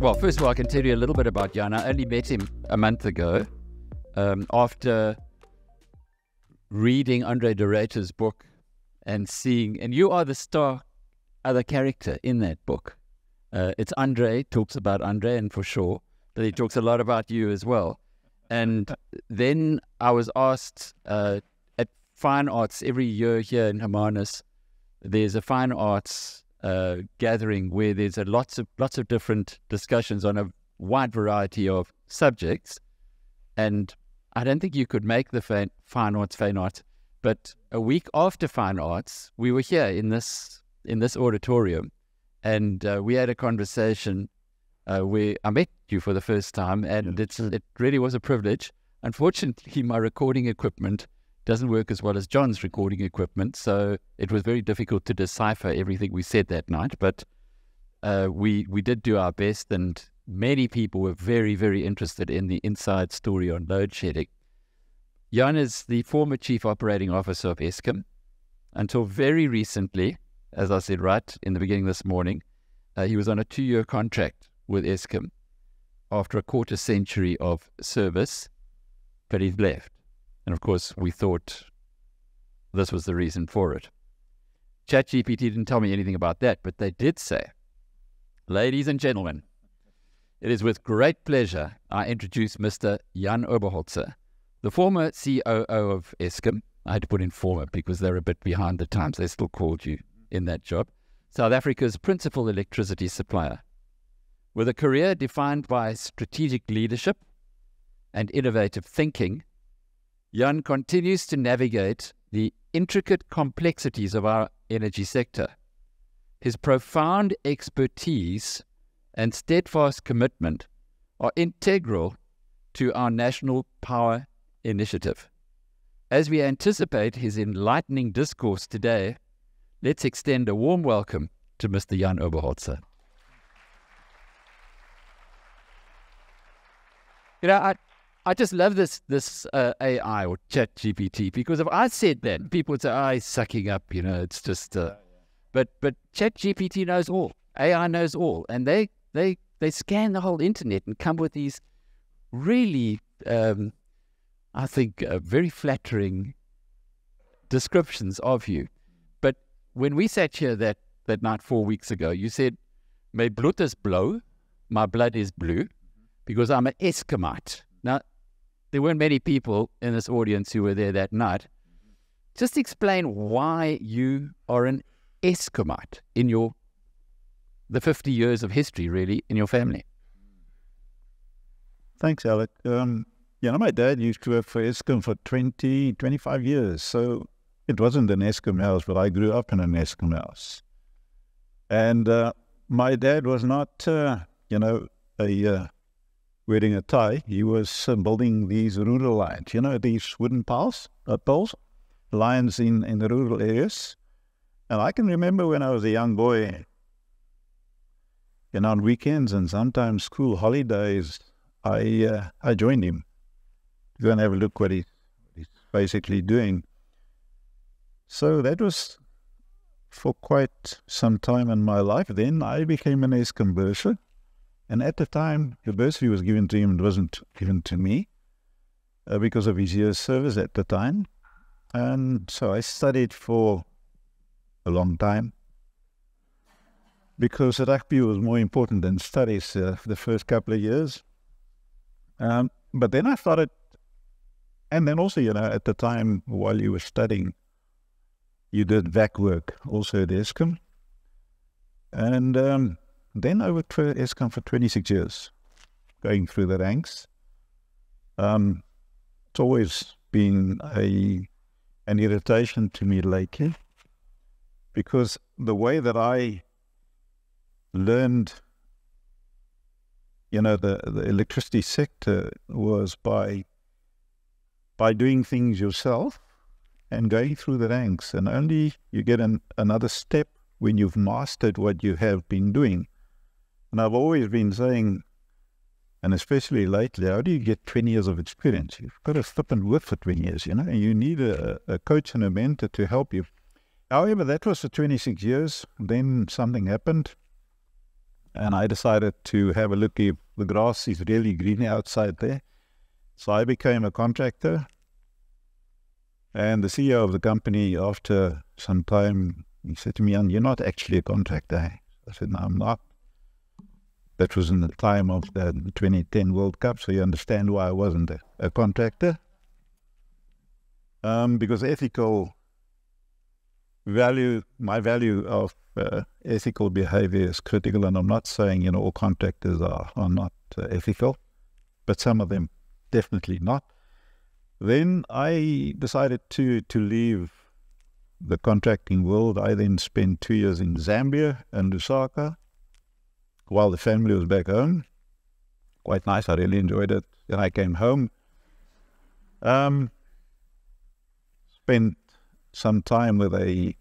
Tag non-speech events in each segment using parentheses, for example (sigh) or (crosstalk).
Well, first of all, I can tell you a little bit about Jan. I only met him a month ago um, after reading Andre de Ruyter's book and seeing, and you are the star other character in that book. Uh, it's Andre, talks about Andre, and for sure, but he talks a lot about you as well. And (laughs) then I was asked uh, at Fine Arts every year here in Hermanus, there's a fine arts uh, gathering where there's a lots of lots of different discussions on a wide variety of subjects, and I don't think you could make the fine, fine arts fine arts. But a week after fine arts, we were here in this in this auditorium, and uh, we had a conversation uh, where I met you for the first time, and it's it really was a privilege. Unfortunately, my recording equipment doesn't work as well as John's recording equipment, so it was very difficult to decipher everything we said that night. But uh, we we did do our best, and many people were very very interested in the inside story on load shedding. Jan is the former chief operating officer of Eskom. Until very recently, as I said right in the beginning this morning, uh, he was on a two-year contract with Eskom after a quarter century of service, but he's left. And of course, we thought this was the reason for it. ChatGPT didn't tell me anything about that, but they did say, Ladies and gentlemen, it is with great pleasure I introduce Mr. Jan Oberholzer, the former COO of Eskom. I had to put in former because they're a bit behind the times. They still called you in that job. South Africa's principal electricity supplier. With a career defined by strategic leadership and innovative thinking, Jan continues to navigate the intricate complexities of our energy sector. His profound expertise and steadfast commitment are integral to our national power initiative. As we anticipate his enlightening discourse today, let's extend a warm welcome to Mr. Jan Oberholzer. You know, I, I just love this this uh, AI or Chat GPT because if I said that, people would say, "Oh, he's sucking up." You know, it's just. Uh, but but Chat GPT knows all. AI knows all, and they they they scan the whole internet and come with these really, um, I think, uh, very flattering descriptions of you. But when we sat here that that night four weeks ago, you said, "My blood is blue, my blood is blue, because I'm an Eskomite." Now, there weren't many people in this audience who were there that night. Just explain why you are an Eskomite in your the 50 years of history, really, in your family. Thanks, Alec. Um, you know, my dad used to work for Eskom for 20, 25 years. So it wasn't an Eskom house, but I grew up in an Eskom house. And uh, my dad was not, uh, you know, a uh, wearing a tie. He was uh, building these rural lines, you know, these wooden poles, uh, poles, lines in, in the rural areas. And I can remember when I was a young boy, and on weekends and sometimes school holidays, I uh, I joined him to go and have a look what he, he's basically doing. So that was for quite some time in my life. Then I became an bursar. And at the time, the bursary was given to him, it wasn't given to me uh, because of his year's service at the time. And so I studied for a long time because rugby was more important than studies uh, the first couple of years. Um, but then I started, and then also, you know, at the time while you were studying, you did VAC work also at Eskom. And um, then I worked for Eskom for 26 years, going through the ranks. Um, it's always been a an irritation to me lately because the way that I learned, you know, the, the electricity sector was by by doing things yourself and going through the ranks, and only you get an, another step when you've mastered what you have been doing. And I've always been saying, and especially lately, how do you get 20 years of experience? You've got to flip and work for 20 years, you know, and you need a, a coach and a mentor to help you. However, that was for 26 years. Then something happened. and I decided to have a look if the grass is really green outside there. So I became a contractor. And the CEO of the company, after some time, he said to me, "And You're not actually a contractor. Eh? I said, No, I'm not. That was in the time of the 2010 World Cup, so you understand why I wasn't a, a contractor. Um, because ethical value, my value of uh, ethical behavior is critical, and I'm not saying you know all contractors are are not uh, ethical, but some of them definitely not. Then I decided to to leave the contracting world. I then spent two years in Zambia and Lusaka while the family was back home. Quite nice. I really enjoyed it. Then I came home. Um, spent some time with a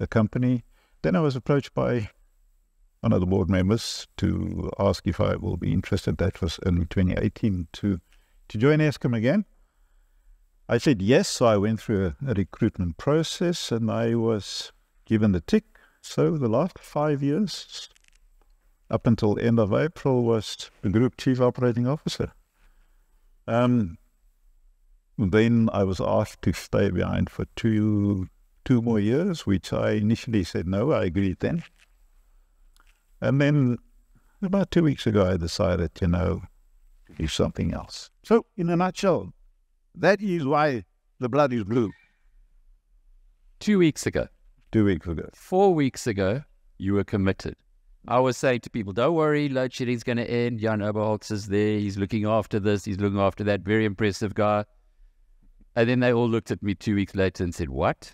a company. Then I was approached by one of the board members to ask if I will be interested. That was in 2018 to to join Eskom again. I said yes, so I went through a, a recruitment process and I was given the tick. So the last five years, up until end of April, was the group chief operating officer. Um, then I was asked to stay behind for two two more years, which I initially said no. I agreed then, and then about two weeks ago, I decided, you know, to do something else. So, in a nutshell, that is why the blood is blue. Two weeks ago. Two weeks ago. Four weeks ago, you were committed. I was saying to people, don't worry, load shedding's going to end. Jan Oberholz is there. He's looking after this. He's looking after that. Very impressive guy. And then they all looked at me two weeks later and said, what?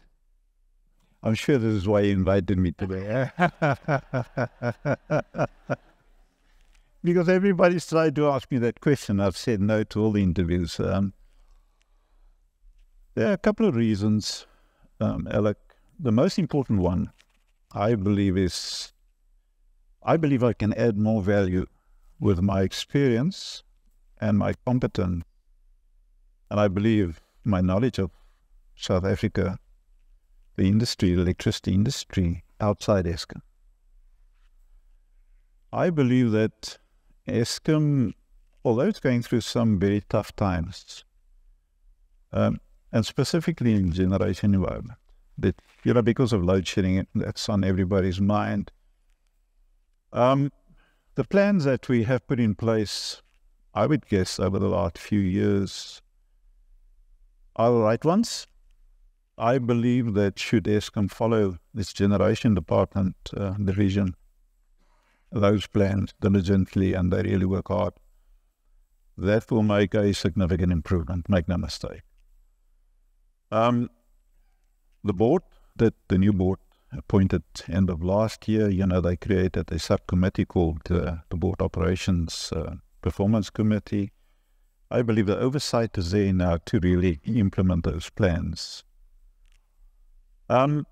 I'm sure this is why you invited me today. (laughs) because everybody's tried to ask me that question. I've said no to all the interviews. Um, there are a couple of reasons, um, Alec. The most important one, I believe, is I believe I can add more value with my experience and my competence. And I believe my knowledge of South Africa, the industry, the electricity industry outside Eskom. I believe that Eskom, although it's going through some very tough times, um, and specifically in generation environment. That you know, because of load shedding, that's on everybody's mind. Um, the plans that we have put in place, I would guess, over the last few years, are the right ones. I believe that should Eskom follow this generation department uh, division, those plans diligently, and they really work hard, that will make a significant improvement. Make no mistake. Um, the board that the new board appointed end of last year, you know, they created a subcommittee called uh, the Board Operations uh, Performance Committee. I believe the oversight is there now to really implement those plans. Um,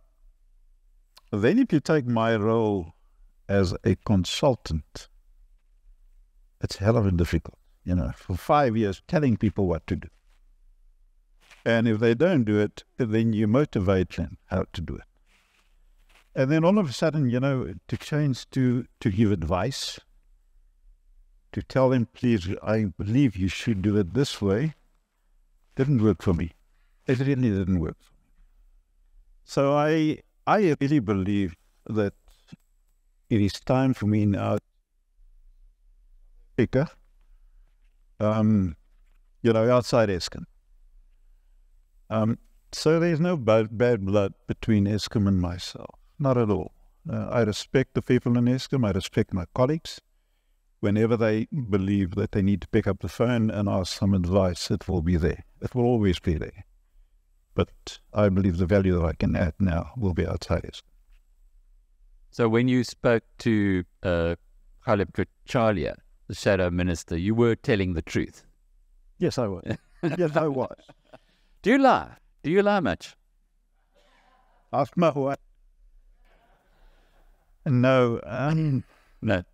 then, if you take my role as a consultant, it's hell of a difficult, you know, for five years telling people what to do. And if they don't do it, then you motivate them how to do it. And then all of a sudden, you know, to change to, to give advice, to tell them, please, I believe you should do it this way, didn't work for me. It really didn't work for me. So I, I really believe that it is time for me now to um, you know, outside Eskom. Um, so there's no bad, bad, blood between Eskom and myself, not at all. Uh, I respect the people in Eskom. I respect my colleagues. Whenever they believe that they need to pick up the phone and ask some advice, it will be there. It will always be there. But I believe the value that I can add now will be outside Eskom. So when you spoke to uh, Cachalia, the shadow minister, you were telling the truth. Yes, I was. (laughs) yes, I was. Do you lie? Do you lie much? Ask my wife. No, um, no.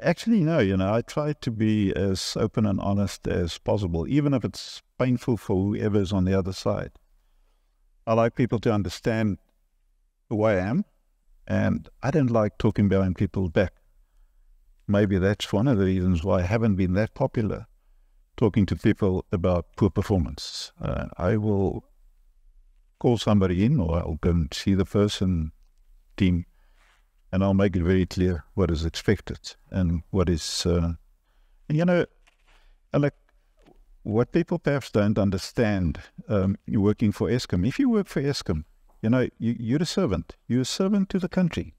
Actually, no. You know, I try to be as open and honest as possible, even if it's painful for whoever's on the other side. I like people to understand who I am, and I don't like talking behind people's back. maybe that's one of the reasons why I haven't been that popular talking to people about poor performance. Uh, I will call somebody in or I'll go and see the person, team, and I'll make it very clear what is expected and what is, uh, you know, like what people perhaps don't understand, um, you're working for Eskom. If you work for Eskom, you know, you, you're a servant. You're a servant to the country.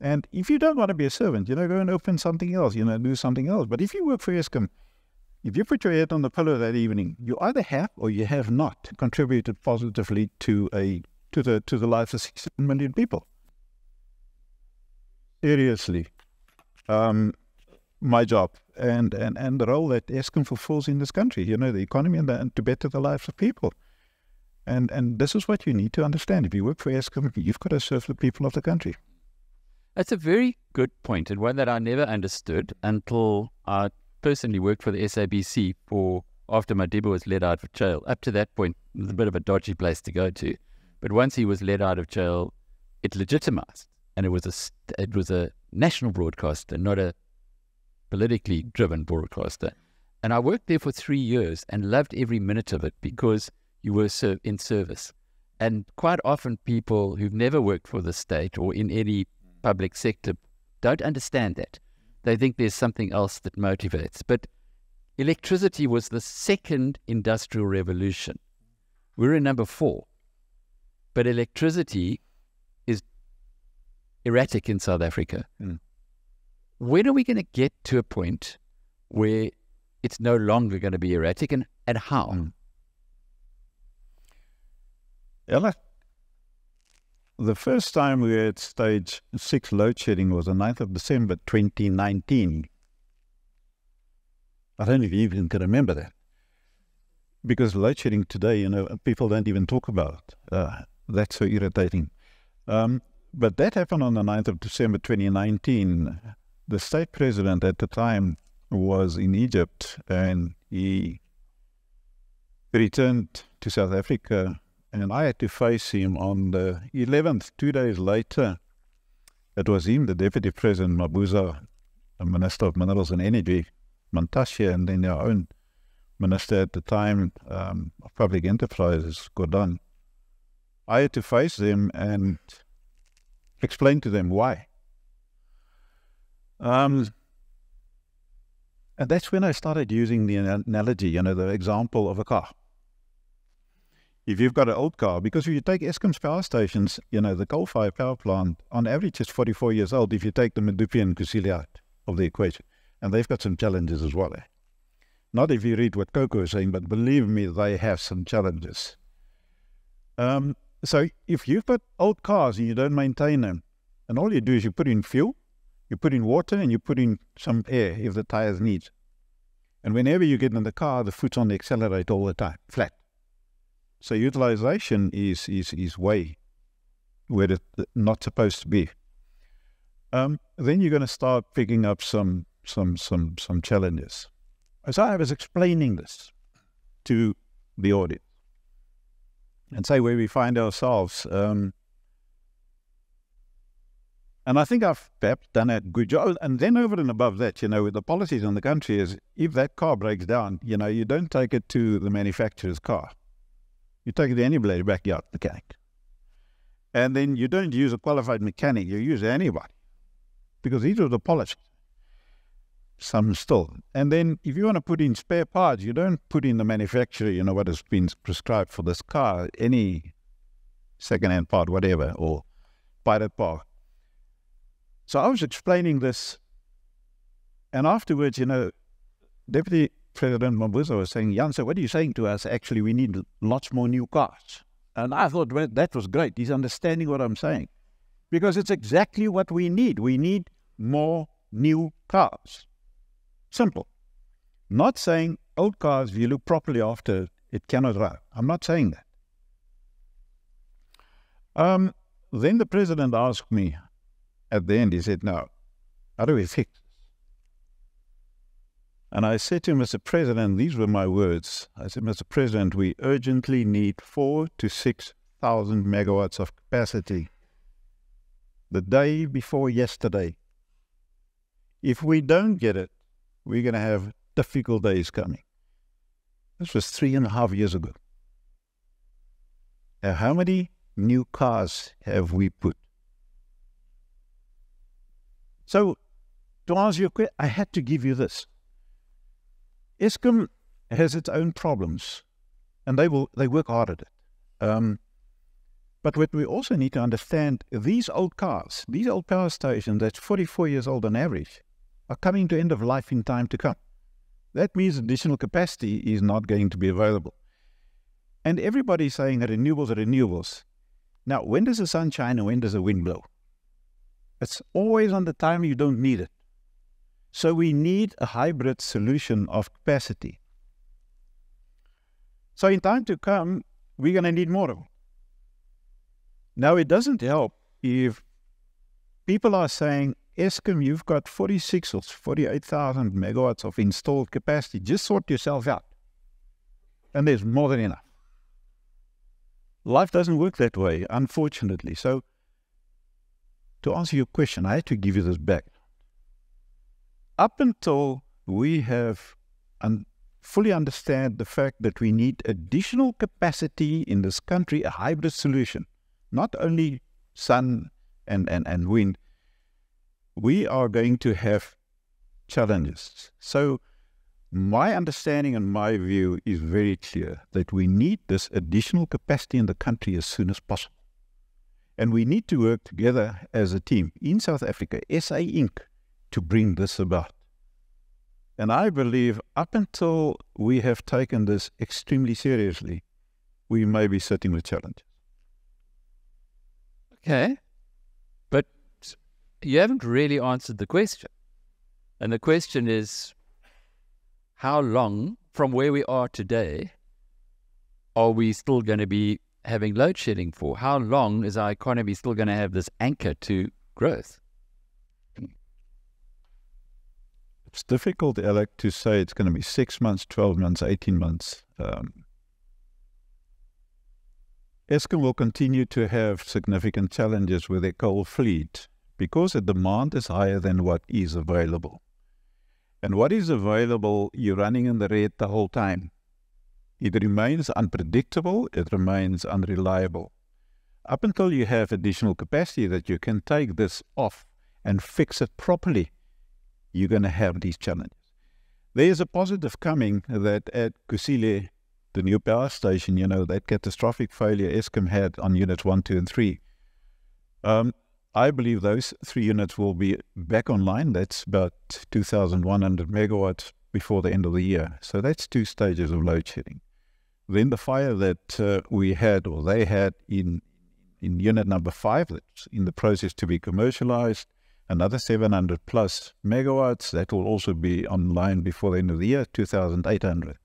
And if you don't want to be a servant, you know, go and open something else, you know, do something else. But if you work for Eskom, if you put your head on the pillow that evening, you either have or you have not contributed positively to a to the to the lives of six million people. Seriously, um, my job and, and, and the role that Eskom fulfills in this country, you know, the economy and, the, and to better the lives of people. And and this is what you need to understand. If you work for Eskom, you've got to serve the people of the country. That's a very good point, and one that I never understood until I personally worked for the SABC for after my Madiba was let out of jail. Up to that point, it was a bit of a dodgy place to go to, but once he was let out of jail, it legitimized, and it was a it was a national broadcaster, not a politically driven broadcaster. And I worked there for three years and loved every minute of it because you were in service. And quite often, people who've never worked for the state or in any public sector don't understand that. They think there's something else that motivates. But electricity was the second industrial revolution. We're in number four. But electricity erratic in South Africa. Mm. When are we going to get to a point where it's no longer going to be erratic and, and how? Mm. Ella, the first time we had stage six load shedding was the 9th of December 2019. I don't know if you even can remember that. Because load shedding today, you know, people don't even talk about it. Uh, that's so irritating. Um, but that happened on the 9th of December 2019. The state president at the time was in Egypt and he returned to South Africa and I had to face him on the 11th, two days later. It was him, the Deputy President Mabuza, the Minister of Minerals and Energy, Mantashe, and then our own Minister at the time um, of Public Enterprises, Gordhan. I had to face them and explain to them why. Um, and that's when I started using the analogy, you know, the example of a car if you've got an old car, because if you take Eskom's power stations, you know, the coal-fired power plant, on average, is 44 years old if you take the Medupi and Kusile out of the equation. And they've got some challenges as well. Eh? Not if you read what Coco is saying, but believe me, they have some challenges. Um, so if you've got old cars and you don't maintain them, and all you do is you put in fuel, you put in water, and you put in some air if the tires need. And whenever you get in the car, the foot's on the accelerator all the time, flat. So utilization is is is way where it's not supposed to be. Um, then you're going to start picking up some some some some challenges. As I was explaining this to the audience, and say where we find ourselves. Um, and I think I've perhaps done a good job. And then over and above that, you know, with the policies in the country is if that car breaks down, you know, you don't take it to the manufacturer's car. You take it to any bloody backyard mechanic. And then you don't use a qualified mechanic, you use anybody. Because these are the policies. Some still. And then if you want to put in spare parts, you don't put in the manufacturer, you know, what has been prescribed for this car, any second-hand part, whatever, or pirate part. So I was explaining this, and afterwards, you know, Deputy President Mabuza was saying, Jan, so what are you saying to us? Actually, we need lots more new cars. And I thought well, that was great. He's understanding what I'm saying. Because it's exactly what we need. We need more new cars. Simple. Not saying old cars, if you look properly after, it cannot run. I'm not saying that. Um, then the president asked me at the end, he said, Now, how do we fix this? and I said to him, Mr. President, these were my words. I said, Mr. President, we urgently need four to 6,000 megawatts of capacity. The day before yesterday, If we don't get it, we're going to have difficult days coming. This was three and a half years ago. Now, how many new cars have we put? So, to answer your question, I had to give you this. Eskom has its own problems, and they will they work hard at it. Um, but what we also need to understand, these old cars, these old power stations that's 44 years old on average, are coming to end of life in time to come. That means additional capacity is not going to be available. And everybody's saying that renewables are renewables. Now, when does the sun shine and when does the wind blow? It's always on the time you don't need it. So we need a hybrid solution of capacity. So in time to come, we're going to need more of. Now, it doesn't help if people are saying, Eskom, you've got 46 or 48,000 megawatts of installed capacity. Just sort yourself out. And there's more than enough. Life doesn't work that way, unfortunately. So, to answer your question, I had to give you this back. Up until we have un- fully understand the fact that we need additional capacity in this country, a hybrid solution, not only sun and, and, and wind, we are going to have challenges. So, my understanding and my view is very clear that we need this additional capacity in the country as soon as possible. And we need to work together as a team in South Africa, SA Inc., to bring this about. And I believe up until we have taken this extremely seriously, we may be sitting with challenges. Okay. You haven't really answered the question. And the question is how long from where we are today are we still going to be having load shedding for? How long is our economy still going to have this anchor to growth? It's difficult, Alec, to say it's going to be six months, 12 months, 18 months. Um, Eskom will continue to have significant challenges with their coal fleet because the demand is higher than what is available. And what is available, you're running in the red the whole time. It remains unpredictable, it remains unreliable. Up until you have additional capacity that you can take this off and fix it properly, you're going to have these challenges. There's a positive coming that at Kusile the new power station, you know, that catastrophic failure Eskom had on units one, two, and three. Um, I believe those three units will be back online. That's about 2,100 megawatts before the end of the year. So that's two stages of load shedding. Then the fire that uh, we had, or they had in in unit number five, that's in the process to be commercialized, another 700 plus megawatts. That will also be online before the end of the year, 2,800.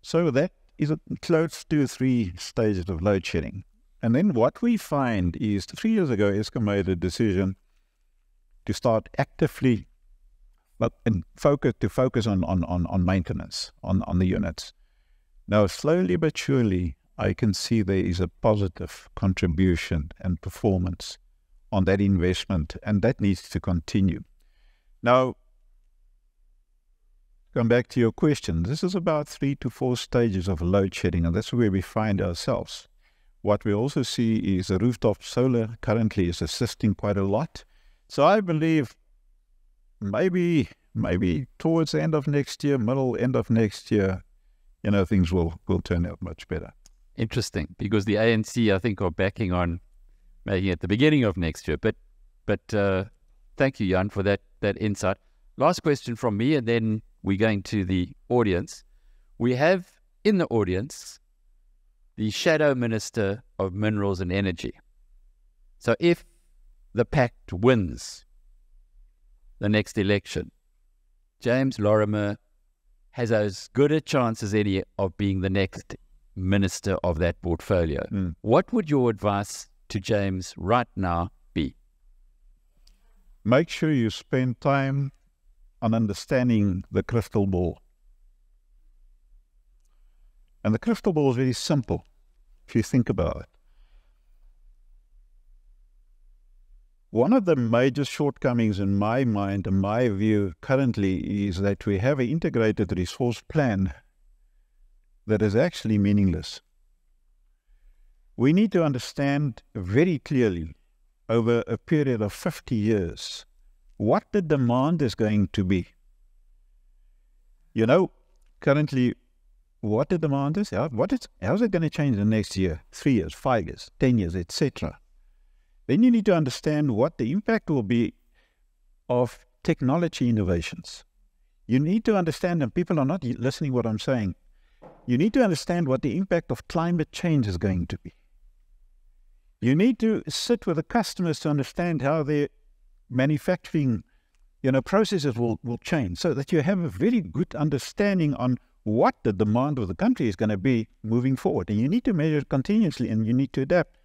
So that is a close to three stages of load shedding. And then what we find is three years ago, Eskom made a decision to start actively but and focus to focus on, on, on, on maintenance on, on the units. Now slowly but surely I can see there is a positive contribution and performance on that investment and that needs to continue. Now come back to your question, this is about three to four stages of load shedding, and that's where we find ourselves. What we also see is rooftop solar currently is assisting quite a lot. So I believe maybe maybe towards the end of next year, middle end of next year, you know, things will will turn out much better. Interesting, because the ANC I think are backing on making it the beginning of next year. But but uh, thank you, Jan, for that that insight. Last question from me, and then we're going to the audience. We have in the audience the Shadow Minister of Minerals and Energy. So if the pact wins the next election, James Lorimer has as good a chance as any of being the next minister of that portfolio. Mm. What would your advice to James right now be? Make sure you spend time on understanding the crystal ball. And the crystal ball is very simple if you think about it. One of the major shortcomings in my mind and my view currently is that we have an integrated resource plan that is actually meaningless. We need to understand very clearly over a period of 50 years what the demand is going to be. You know, currently, what the demand is, how, what is, how is it going to change in the next year, three years, five years, 10 years, etc. Then you need to understand what the impact will be of technology innovations. You need to understand, and people are not listening what I'm saying, you need to understand what the impact of climate change is going to be. You need to sit with the customers to understand how their manufacturing you know, processes will, will change so that you have a very good understanding on what the demand of the country is going to be moving forward. And you need to measure continuously and you need to adapt.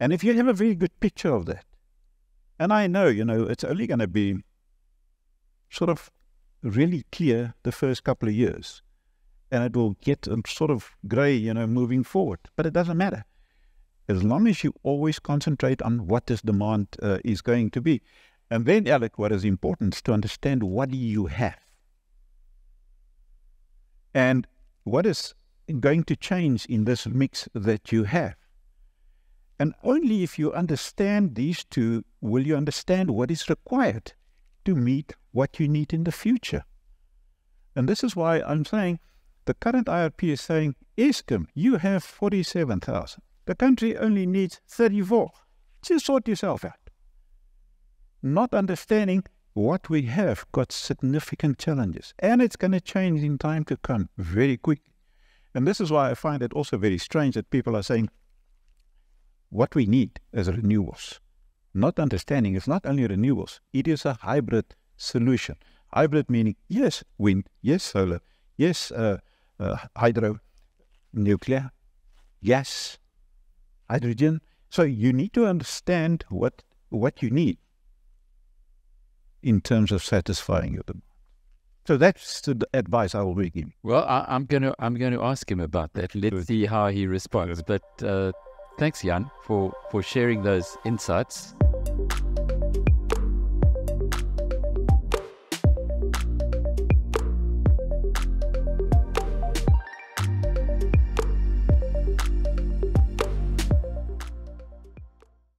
And if you have a very good picture of that, and I know, you know, it's only going to be sort of really clear the first couple of years, and it will get sort of grey, you know, moving forward. But it doesn't matter. As long as you always concentrate on what this demand uh, is going to be. And then, Alec, what is important is to understand what do you have? And what is going to change in this mix that you have? And only if you understand these two will you understand what is required to meet what you need in the future. And this is why I'm saying the current IRP is saying, Eskom, you have 47,000. The country only needs 34. Just sort yourself out. Not understanding what we have got significant challenges. And it's going to change in time to come very quickly. And this is why I find it also very strange that people are saying, what we need is renewables. Not understanding it's not only renewables, it is a hybrid solution. Hybrid meaning, yes, wind, yes, solar, yes, uh, uh, hydro, nuclear, gas, hydrogen. So you need to understand what, what you need in terms of satisfying your demand. So that's the advice I will give him. Well, I, am going to I'm going to ask him about that. Let's Good. see how he responds. But uh, Thanks, Jan, for, for sharing those insights.